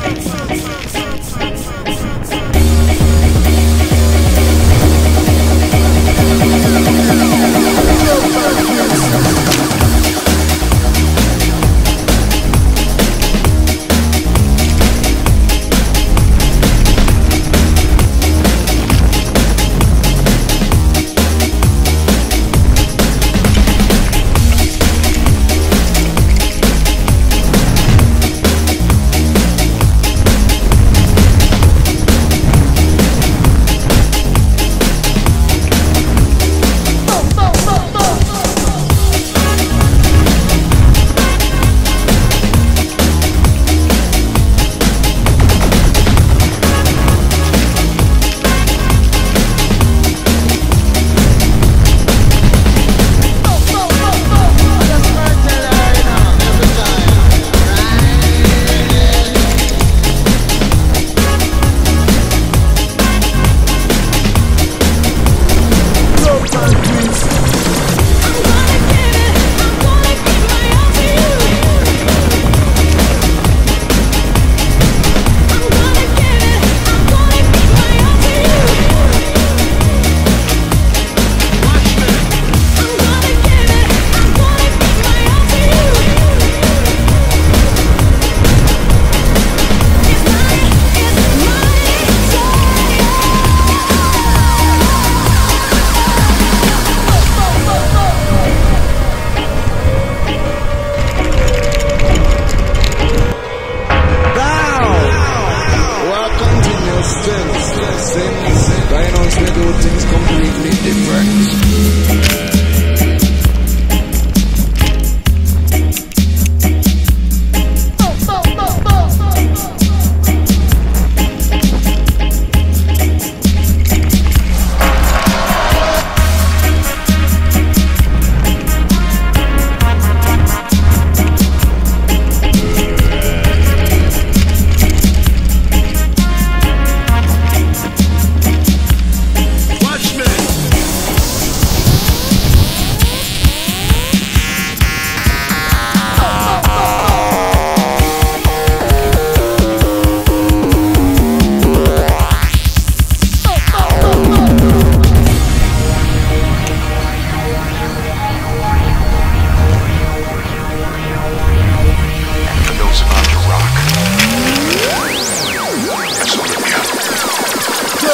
Thank you. Gracias.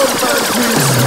Sometimes we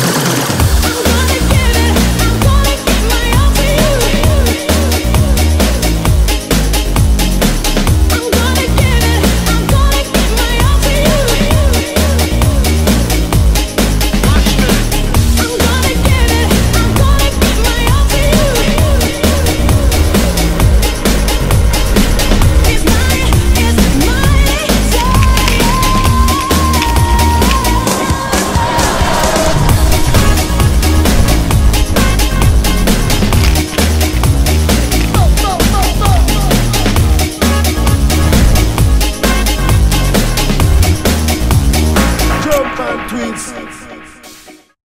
Queens.